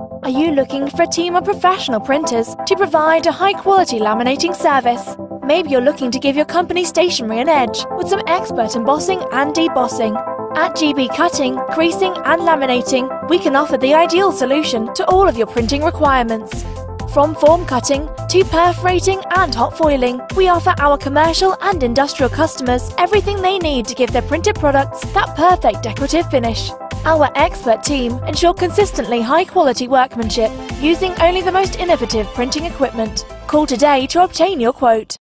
Are you looking for a team of professional printers to provide a high quality laminating service? Maybe you're looking to give your company stationery an edge with some expert embossing and debossing. At GB Cutting, Creasing and Laminating, we can offer the ideal solution to all of your printing requirements. From forme cutting to perforating and hot foiling, we offer our commercial and industrial customers everything they need to give their printed products that perfect decorative finish. Our expert team ensure consistently high quality workmanship using only the most innovative printing equipment. Call today to obtain your quote.